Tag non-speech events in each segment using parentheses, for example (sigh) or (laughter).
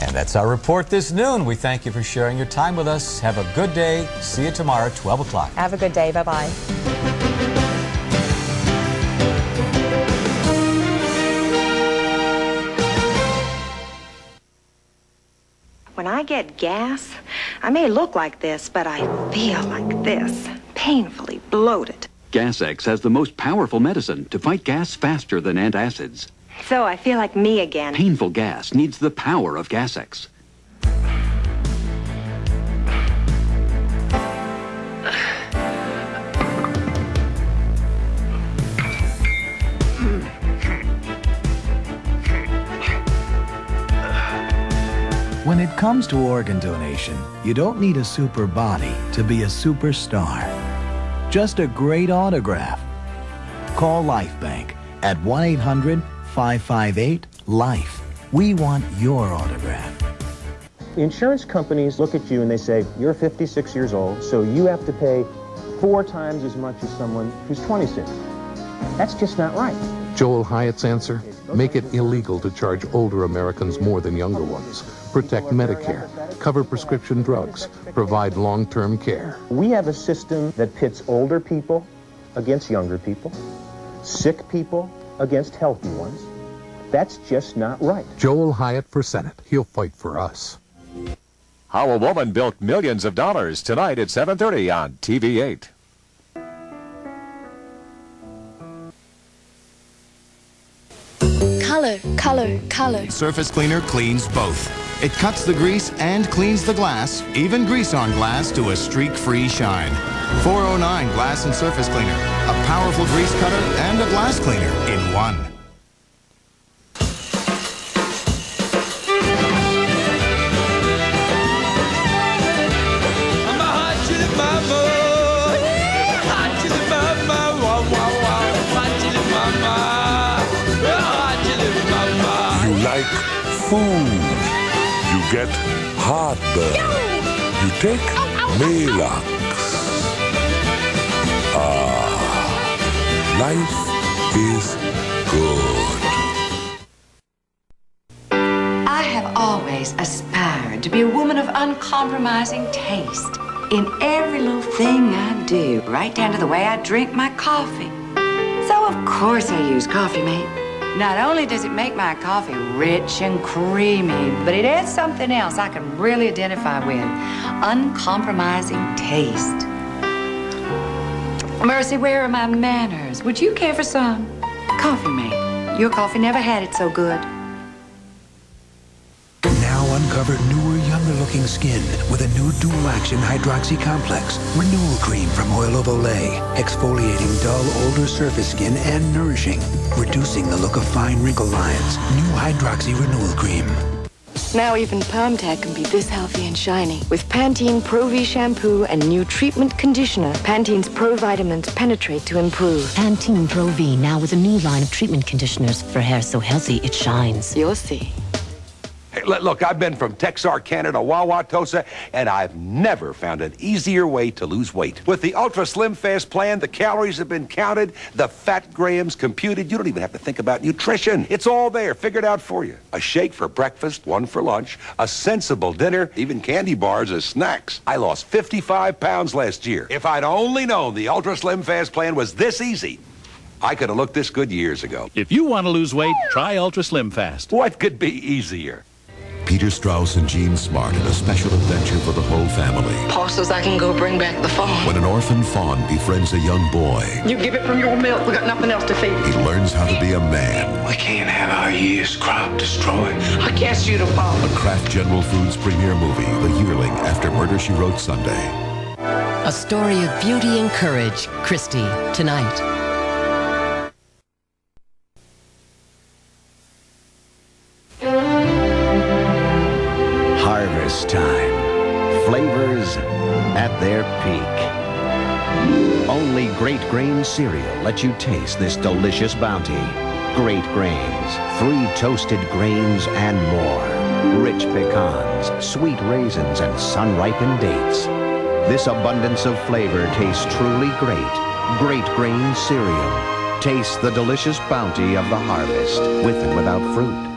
And that's our report this noon. We thank you for sharing your time with us. Have a good day. See you tomorrow at 12 o'clock. Have a good day. Bye bye. When I get gas, I may look like this, but I feel like this, painfully bloated. GasX has the most powerful medicine to fight gas faster than antacids. So I feel like me again. Painful gas needs the power of Gas X. When it comes to organ donation, you don't need a super body to be a superstar. Just a great autograph. Call LifeBanc at 1 800 558 LIFE. We want your autograph. Insurance companies look at you and they say, You're 56 years old, so you have to pay four times as much as someone who's 26. That's just not right. Joel Hyatt's answer? Make it illegal to charge older Americans more than younger ones. Protect Medicare. Cover prescription drugs. Provide long-term care. We have a system that pits older people against younger people, sick people against healthy ones. That's just not right. Joel Hyatt for Senate. He'll fight for us. How a Woman Built Millions of Dollars tonight at 7.30 on TV8. Color, color, color. Surface cleaner cleans both. It cuts the grease and cleans the glass, even grease on glass, to a streak-free shine. 409 Glass and Surface Cleaner. A powerful grease cutter and a glass cleaner in one. You like food. You get heartburn. You take Maalox. Life is good. I have always aspired to be a woman of uncompromising taste in every little thing I do, right down to the way I drink my coffee. So, of course, I use Coffee Mate. Not only does it make my coffee rich and creamy, but it adds something else I can really identify with uncompromising taste. Mercy, where are my manners? Would you care for some? Coffee Mate. Your coffee never had it so good. Now uncover newer, younger-looking skin with a new dual-action hydroxy complex. Renewal cream from Oil of Olay. Exfoliating dull, older surface skin and nourishing. Reducing the look of fine wrinkle lines. New hydroxy renewal cream. Now even perm Permtech can be this healthy and shiny. With Pantene Pro V shampoo and new treatment conditioner, Pantene's Pro Vitamins penetrate to improve. Pantene Pro V now with a new line of treatment conditioners for hair so healthy it shines. You'll see. Look, I've been from Texarkana to Wauwatosa, and I've never found an easier way to lose weight. With the Ultra Slim Fast plan, the calories have been counted, the fat grams computed. You don't even have to think about nutrition. It's all there, figured out for you. A shake for breakfast, one for lunch, a sensible dinner, even candy bars as snacks. I lost 55 pounds last year. If I'd only known the Ultra Slim Fast plan was this easy, I could have looked this good years ago. If you want to lose weight, try Ultra Slim Fast. What could be easier? Peter Strauss and Jean Smart in a special adventure for the whole family. Paul says I can go bring back the fawn. When an orphan fawn befriends a young boy, You give it from your milk. We got nothing else to feed. he learns how to be a man. We can't have our year's crop destroyed. I guess you to Paul. A Kraft General Foods premiere movie, The Yearling, after Murder She Wrote Sunday. A story of beauty and courage. Christy, tonight. Peak. Only Great Grain cereal lets you taste this delicious bounty. Great Grains, three toasted grains and more. Rich pecans, sweet raisins, and sun-ripened dates. This abundance of flavor tastes truly great. Great Grain cereal. Taste the delicious bounty of the harvest, with and without fruit.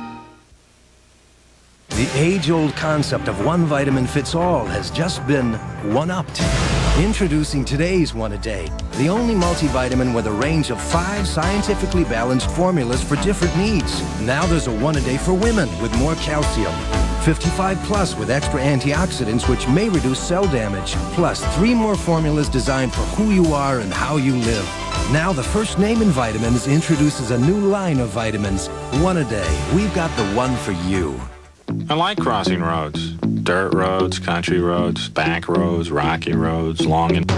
The age-old concept of one vitamin fits all has just been one-upped. Introducing today's One A Day, the only multivitamin with a range of five scientifically balanced formulas for different needs. Now there's a One A Day for women with more calcium. 55 plus with extra antioxidants which may reduce cell damage. Plus three more formulas designed for who you are and how you live. Now the first name in vitamins introduces a new line of vitamins. One a day. We've got the one for you. I like crossing roads. Dirt roads, country roads, back roads, rocky roads, long and...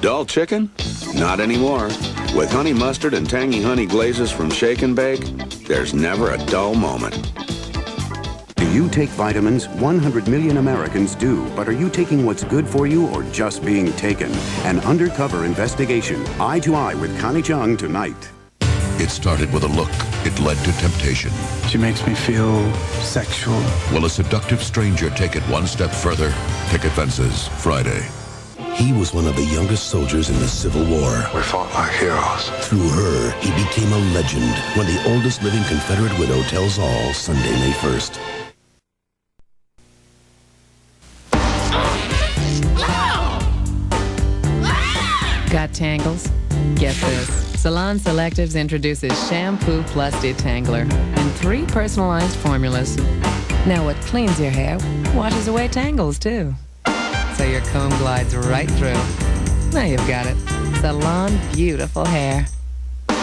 Dull chicken? Not anymore. With honey mustard and tangy honey glazes from Shake and Bake, there's never a dull moment. Do you take vitamins? 100 million Americans do. But are you taking what's good for you or just being taken? An undercover investigation. Eye to eye with Connie Chung tonight. It started with a look. It led to temptation. She makes me feel sexual. Will a seductive stranger take it one step further? Picket fences, Friday. He was one of the youngest soldiers in the Civil War. We fought like heroes. Through her, he became a legend when the oldest living Confederate widow tells all Sunday, May 1st. Got tangles? Get this. Salon Selectives introduces Shampoo Plus Detangler in three personalized formulas. Now, what cleans your hair washes away tangles, too. So your comb glides right through. Now you've got it. Salon Beautiful Hair.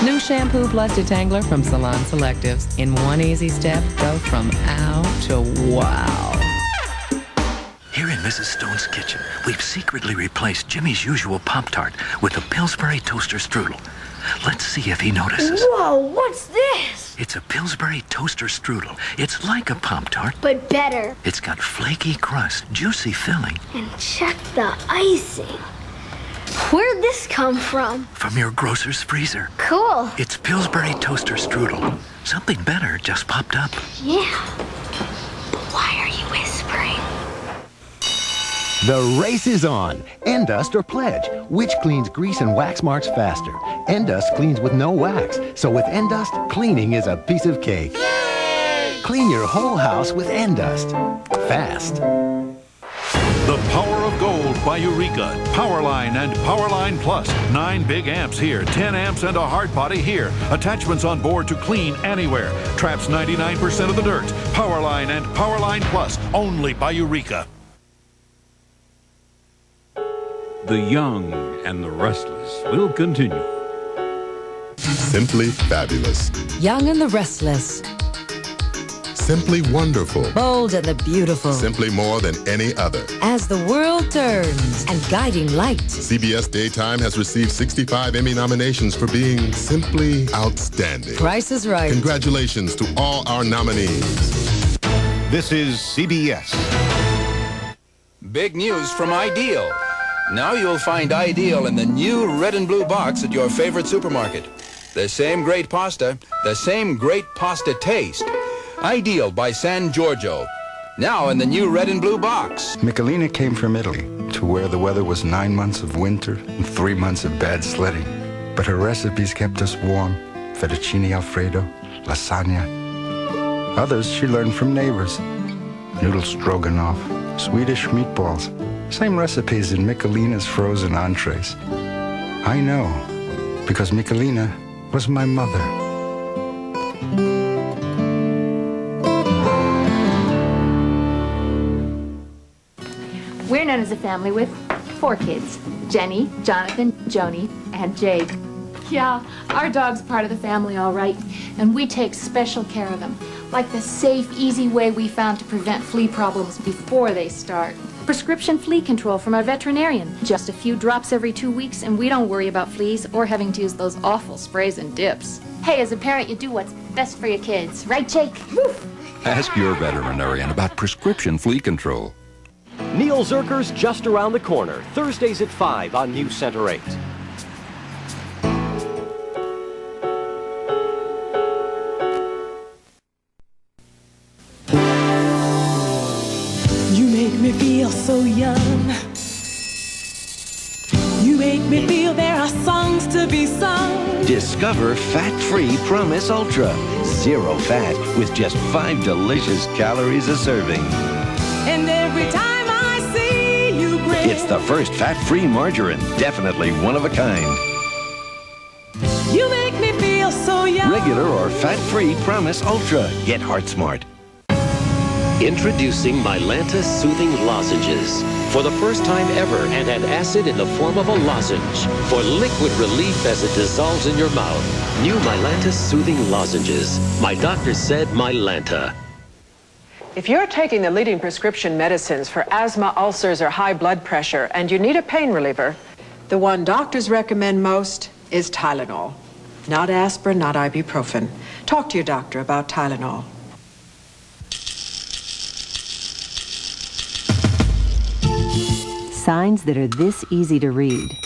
New Shampoo Plus Detangler from Salon Selectives. In one easy step, go from ow to wow. Here in Mrs. Stone's kitchen, we've secretly replaced Jimmy's usual Pop Tart with a Pillsbury Toaster Strudel. Let's see if he notices. Whoa, what's this? It's a Pillsbury Toaster Strudel. It's like a Pop Tart, But better. it's got flaky crust, juicy filling And check the icing. Where'd this come from? from your grocer's freezer. Cool. It's Pillsbury Toaster Strudel. Something better just popped up. Yeah. But why are you whispering? The race is on. Endust or Pledge. Which cleans grease and wax marks faster? Endust cleans with no wax. So with Endust, cleaning is a piece of cake. Clean your whole house with Endust. Fast. The Power of Gold by Eureka. Powerline and Powerline Plus. Nine big amps here, 10 amps and a hard body here. Attachments on board to clean anywhere. Traps 99% of the dirt. Powerline and Powerline Plus. Only by Eureka. The young and the restless will continue. Simply fabulous. Young and the Restless. Simply wonderful. Bold and the beautiful. Simply more than any other. As the world turns and guiding light. CBS Daytime has received 65 Emmy nominations for being simply outstanding. Price is right. Congratulations to all our nominees. This is CBS. Big news from Ideal. Now you'll find Ideal in the new red and blue box at your favorite supermarket. The same great pasta, the same great pasta taste. Ideal by San Giorgio. Now in the new red and blue box. Michelina came from Italy, to where the weather was nine months of winter and three months of bad sledding. But her recipes kept us warm. Fettuccine Alfredo, lasagna. Others she learned from neighbors. Noodle stroganoff, Swedish meatballs. Same recipes in Michelina's frozen entrees. I know, because Michelina was my mother. We're known as a family with four kids Jenny, Jonathan, Joni, and Jade. Yeah, our dog's part of the family, all right, and we take special care of them, like the safe, easy way we found to prevent flea problems before they start. Prescription flea control from our veterinarian. Just a few drops every two weeks, and we don't worry about fleas or having to use those awful sprays and dips. Hey, as a parent, you do what's best for your kids, right, Jake? Woof. Ask your veterinarian about prescription flea control. Neil Zurcher's just around the corner, Thursdays at 5 on News Center 8. Discover fat-free Promise Ultra. zero fat with just five delicious calories a serving. And every time I see you grin, It's the first fat-free margarine, definitely one of a kind. you make me feel so young. Regular or fat-free Promise Ultra. Get heart smart. Introducing Mylanta Soothing Lozenges. For the first time ever, and an acid in the form of a lozenge. For liquid relief as it dissolves in your mouth. New Mylanta Soothing Lozenges. My doctor said Mylanta. If you're taking the leading prescription medicines for asthma, ulcers, or high blood pressure, and you need a pain reliever, the one doctors recommend most is Tylenol. Not aspirin, not ibuprofen. Talk to your doctor about Tylenol. Signs that are this easy to read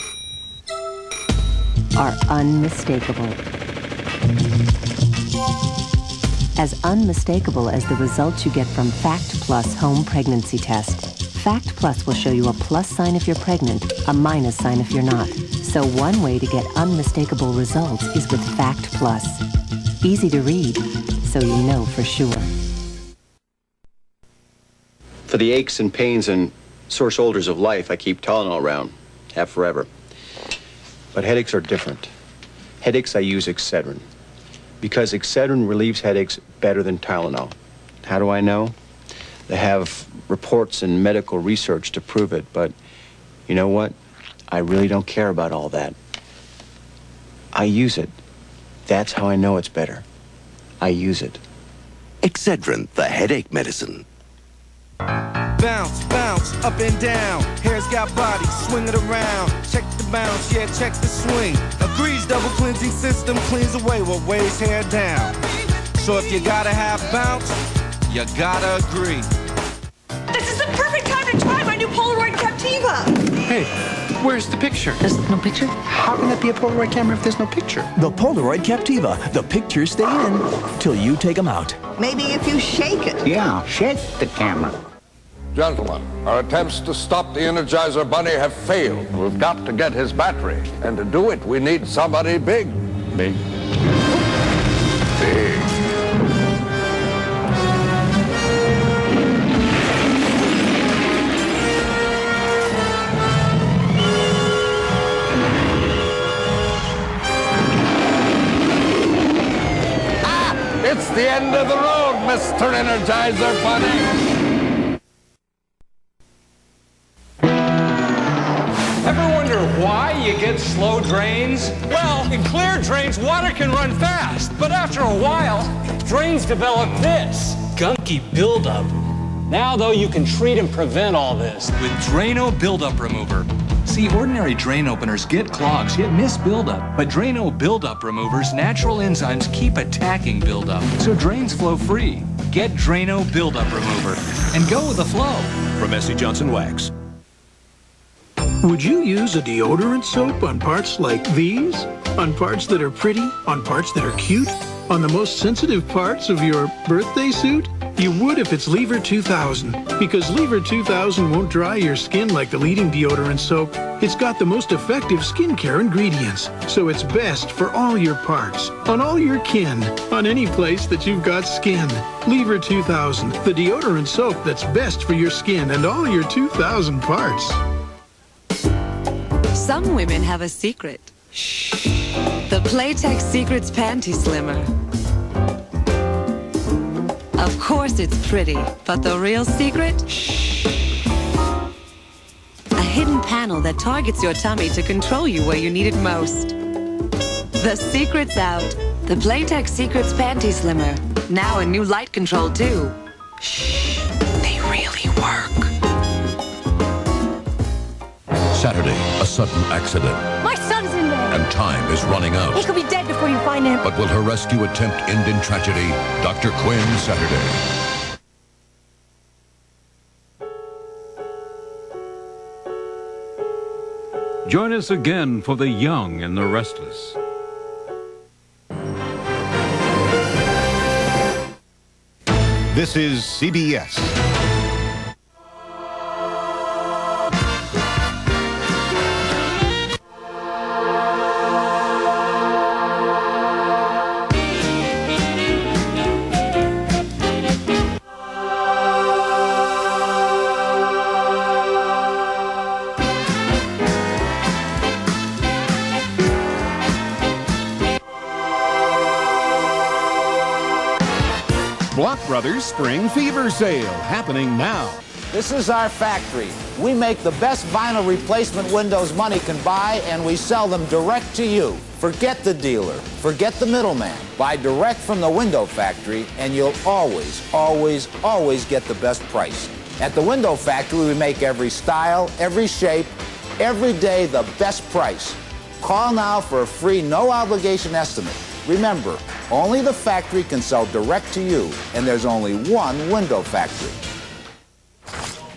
are unmistakable. As unmistakable as the results you get from Fact Plus home pregnancy test. Fact Plus will show you a plus sign if you're pregnant, a minus sign if you're not. So one way to get unmistakable results is with Fact Plus. Easy to read, so you know for sure. For the aches and pains and sore shoulders of life, I keep Tylenol around. Have forever. But headaches are different. Headaches, I use Excedrin. Because Excedrin relieves headaches better than Tylenol. How do I know? They have reports and medical research to prove it, but you know what? I really don't care about all that. I use it. That's how I know it's better. I use it. Excedrin, the headache medicine. Bounce, bounce, up and down. Hair's got body, swing it around. Check the bounce, yeah, check the swing. Agrees double cleansing system cleans away what weighs hair down. So if you gotta have bounce, you gotta agree. This is the perfect time to try my new Polaroid Captiva. Hey, where's the picture? There's no picture? How can that be a Polaroid camera if there's no picture? The Polaroid Captiva. The pictures stay in till you take them out. Maybe if you shake it. Yeah, shake the camera. Gentlemen, our attempts to stop the Energizer Bunny have failed. We've got to get his battery. And to do it, we need somebody big. Big? Big. Ah! It's the end of the road, Mr. Energizer Bunny. Why you get slow drains? Well, in clear drains, water can run fast, but after a while, drains develop this gunky buildup. Now, though, you can treat and prevent all this with Drano Buildup Remover. See, ordinary drain openers get clogs, get miss buildup, but Drano Buildup Remover's natural enzymes keep attacking buildup, so drains flow free. Get Drano Buildup Remover and go with the flow. From S.C. Johnson Wax. Would you use a deodorant soap on parts like these? On parts that are pretty? On parts that are cute? On the most sensitive parts of your birthday suit? You would if it's Lever 2000, because Lever 2000 won't dry your skin like the leading deodorant soap. It's got the most effective skincare ingredients, so it's best for all your parts, on all your kin, on any place that you've got skin. Lever 2000, the deodorant soap that's best for your skin and all your 2000 parts. Some women have a secret. The Playtex Secrets Panty Slimmer. Of course it's pretty, but the real secret? A hidden panel that targets your tummy to control you where you need it most. The secret's out. The Playtex Secrets Panty Slimmer. Now a new light control too. Shh, they really work. Saturday, a sudden accident, My son's in there. and time is running out. He could be dead before you find him. But will her rescue attempt end in tragedy? Dr. Quinn, Saturday. Join us again for The Young and the Restless. This is CBS. Brothers Spring Fever Sale happening now. This is our factory. We make the best vinyl replacement windows money can buy, and we sell them direct to you. Forget the dealer. Forget the middleman. Buy direct from the window factory, and you'll always, always, always get the best price. At the window factory, we make every style, every shape, every day the best price. Call now for a free, no obligation estimate. Remember, only the factory can sell direct to you, and there's only one window factory.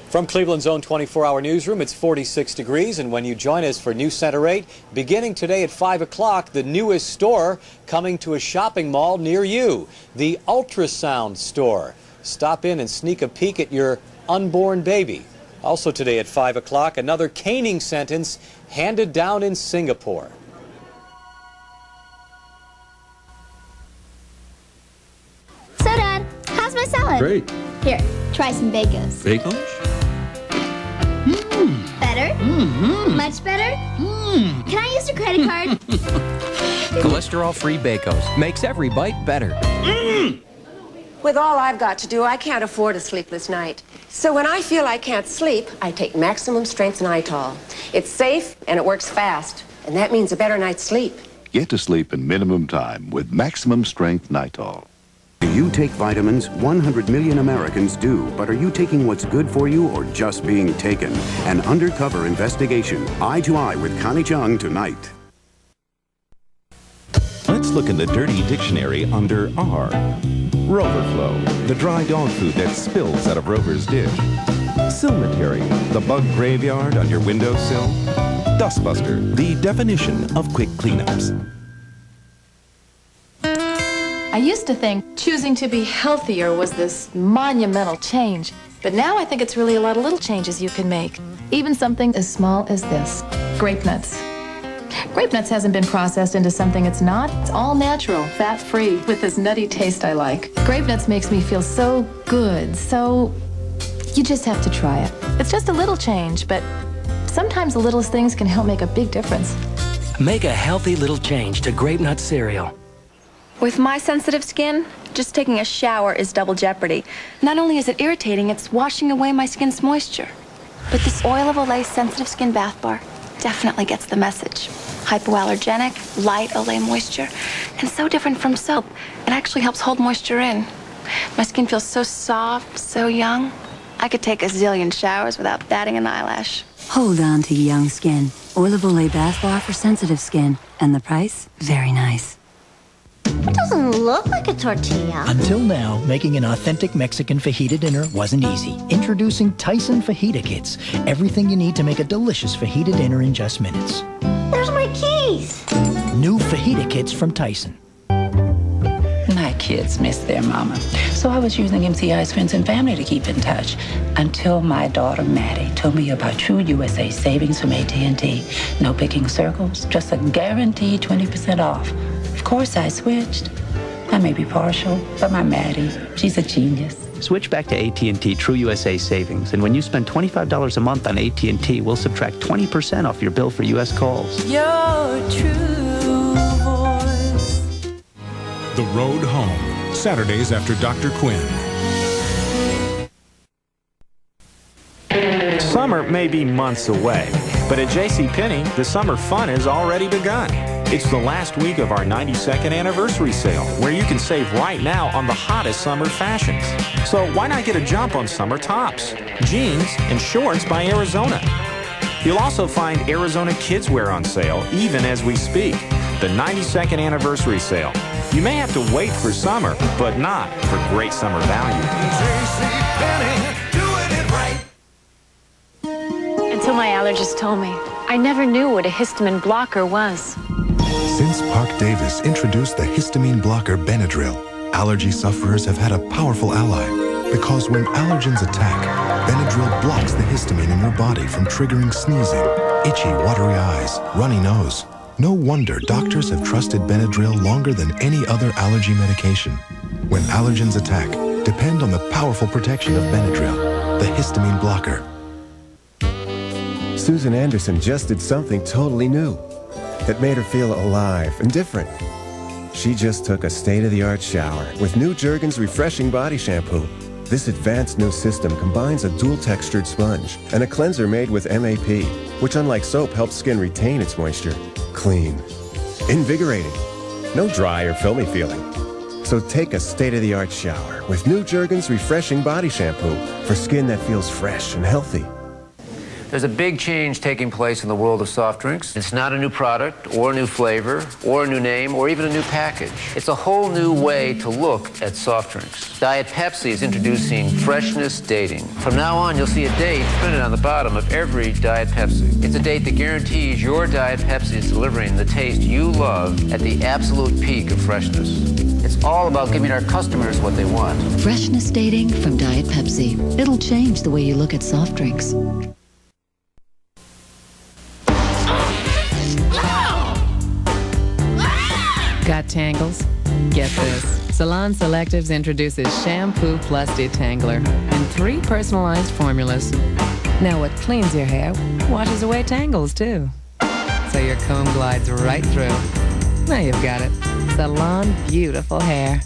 From Cleveland's own 24-hour newsroom, it's 46 degrees, and when you join us for News Center 8, beginning today at 5 o'clock, the newest store coming to a shopping mall near you, the Ultrasound Store. Stop in and sneak a peek at your unborn baby. Also today at 5 o'clock, another caning sentence handed down in Singapore. How's? Great. Here, try some bagels. Bagels? Better? Mm-hmm. Much better? Mm. Can I use your credit card? (laughs) Cholesterol-free Bacos makes every bite better. With all I've got to do, I can't afford a sleepless night. So when I feel I can't sleep, I take Maximum Strength Nytol. It's safe and it works fast, and that means a better night's sleep. Get to sleep in minimum time with Maximum Strength Nytol. Do you take vitamins? 100 million Americans do. But are you taking what's good for you or just being taken? An undercover investigation. Eye to eye with Connie Chung tonight. Let's look in the dirty dictionary under R. Roverflow, the dry dog food that spills out of Rover's dish. Silmatary, the bug graveyard on your windowsill. Dustbuster, the definition of quick cleanups. I used to think choosing to be healthier was this monumental change, but now I think it's really a lot of little changes you can make. Even something as small as this grape nuts. Grape nuts hasn't been processed into something it's not. It's all natural, fat free, with this nutty taste I like. Grape nuts makes me feel so good, so. You just have to try it. It's just a little change, but sometimes the littlest things can help make a big difference. Make a healthy little change to Grape Nut cereal. With my sensitive skin, just taking a shower is double jeopardy. Not only is it irritating, it's washing away my skin's moisture. But this Oil of Olay Sensitive Skin Bath Bar definitely gets the message. Hypoallergenic, light Olay moisture, and so different from soap. It actually helps hold moisture in. My skin feels so soft, so young. I could take a zillion showers without batting an eyelash. Hold on to young skin. Oil of Olay Bath Bar for sensitive skin. And the price? Very nice. It doesn't look like a tortilla. Until now, making an authentic Mexican fajita dinner wasn't easy. Introducing Tyson Fajita Kits. Everything you need to make a delicious fajita dinner in just minutes. There's my keys. New fajita kits from Tyson. My kids miss their mama, so I was using MCI's friends and family to keep in touch until my daughter Maddie told me about True USA savings from AT&T. No picking circles, just a guaranteed 20% off. Of course, I switched. I may be partial, but my Maddie, she's a genius. Switch back to AT&T True USA Savings, and when you spend $25 a month on AT&T, we'll subtract 20% off your bill for U.S. calls. Your true voice. The Road Home, Saturdays after Dr. Quinn. Summer may be months away, but at JCPenney, the summer fun has already begun. It's the last week of our 92nd anniversary sale, where you can save right now on the hottest summer fashions. So why not get a jump on summer tops, jeans, and shorts by Arizona? You'll also find Arizona kids wear on sale, even as we speak. The 92nd anniversary sale. You may have to wait for summer, but not for great summer value. Until my allergist told me. I never knew what a histamine blocker was. Since Parke-Davis introduced the histamine blocker Benadryl, allergy sufferers have had a powerful ally. Because when allergens attack, Benadryl blocks the histamine in your body from triggering sneezing, itchy, watery eyes, runny nose. No wonder doctors have trusted Benadryl longer than any other allergy medication. When allergens attack, depend on the powerful protection of Benadryl, the histamine blocker. Susan Anderson just did something totally new that made her feel alive and different. She just took a state-of-the-art shower with new Jergens Refreshing Body Shampoo. This advanced new system combines a dual-textured sponge and a cleanser made with MAP, which unlike soap helps skin retain its moisture. Clean. Invigorating. No dry or filmy feeling. So take a state-of-the-art shower with new Jergens Refreshing Body Shampoo for skin that feels fresh and healthy. There's a big change taking place in the world of soft drinks. It's not a new product, or a new flavor, or a new name, or even a new package. It's a whole new way to look at soft drinks. Diet Pepsi is introducing freshness dating. From now on, you'll see a date printed on the bottom of every Diet Pepsi. It's a date that guarantees your Diet Pepsi is delivering the taste you love at the absolute peak of freshness. It's all about giving our customers what they want. Freshness dating from Diet Pepsi. It'll change the way you look at soft drinks. Tangles? Get this. Salon Selectives introduces Shampoo Plus Detangler in three personalized formulas. Now, what cleans your hair washes away tangles, too. So your comb glides right through. Now you've got it. Salon Beautiful Hair.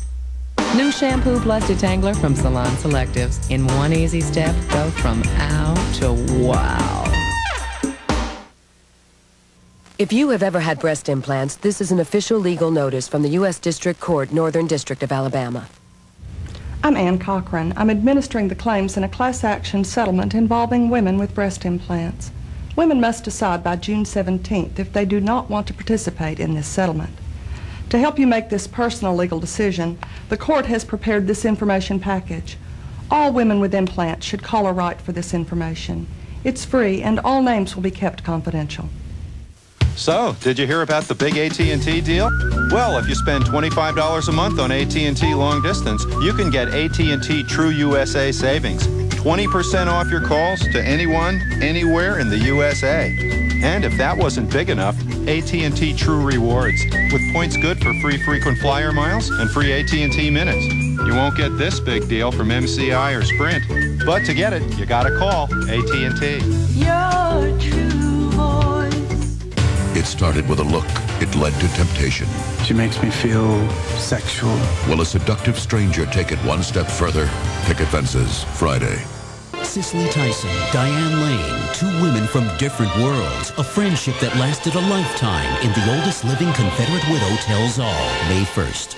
New Shampoo Plus Detangler from Salon Selectives. In one easy step, go from ow to wow. If you have ever had breast implants, this is an official legal notice from the U.S. District Court, Northern District of Alabama. I'm Ann Cochran. I'm administering the claims in a class action settlement involving women with breast implants. Women must decide by June 17th if they do not want to participate in this settlement. To help you make this personal legal decision, the court has prepared this information package. All women with implants should call or write for this information. It's free and all names will be kept confidential. So, did you hear about the big AT&T deal? Well, if you spend $25 a month on AT&T long distance, you can get AT&T True USA savings. 20% off your calls to anyone, anywhere in the USA. And if that wasn't big enough, AT&T True Rewards with points good for free frequent flyer miles and free AT&T minutes. You won't get this big deal from MCI or Sprint, but to get it, you got to call AT&T. It started with a look. It led to temptation. She makes me feel sexual. Will a seductive stranger take it one step further? Picket fences, Friday. Cicely Tyson, Diane Lane, two women from different worlds. A friendship that lasted a lifetime in The Oldest Living Confederate Widow Tells All, May 1st.